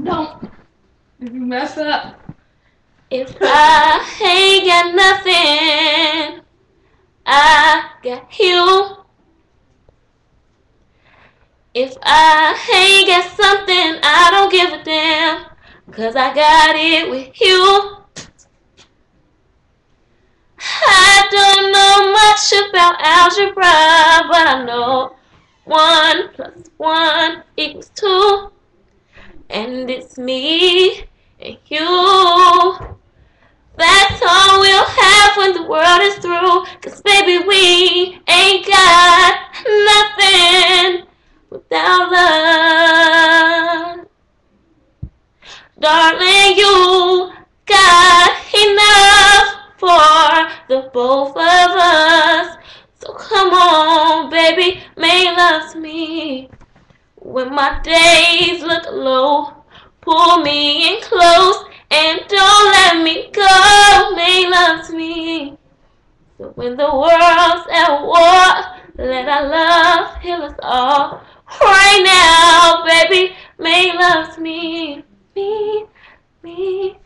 Don't. If you mess up. If I ain't got nothing, I got you. If I ain't got something, I don't give a damn. Cause I got it with you. I don't know much about algebra, but I know one plus one equals two. And it's me and you. That's all we'll have when the world is through. Cause baby, we ain't got nothing without love. Darling, you got enough for the both of When my days look low, pull me in close and don't let me go. May loves me. So when the world's at war, let our love heal us all. Right now, baby, make love to me. Me, me,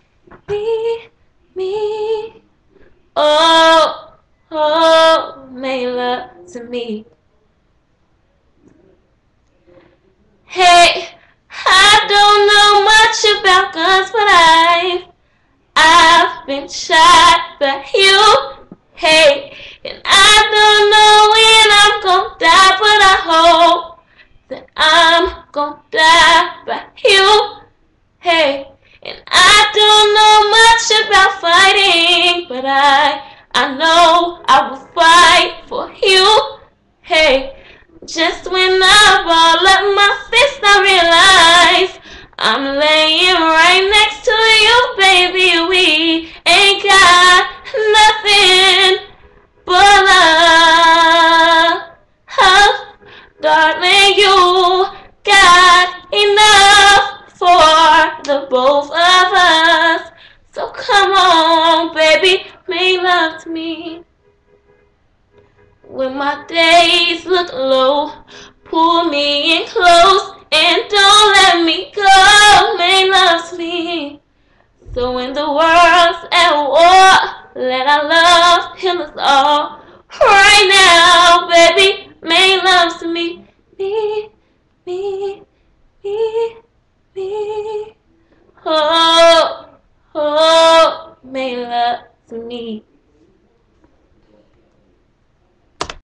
me, me. Oh, oh, make love to me. Hey, I don't know about guns, but I've been shot by you. Hey, and I don't know when I'm gonna die, but I hope that I'm gonna die by you. Hey, and I don't know much about fighting, but I I know I will fight for you. Hey, just when I ball up my fist, I realize I'm laying right next to you, baby. We ain't got nothing but love. Darling, you got enough for the both of us. So come on, baby, make love to me. When my days look low, pull me in close When the world's at war, let our love heal us all. Right now, baby, make love to me. Me, me, me, me. Oh, oh, make love to me.